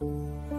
嗯。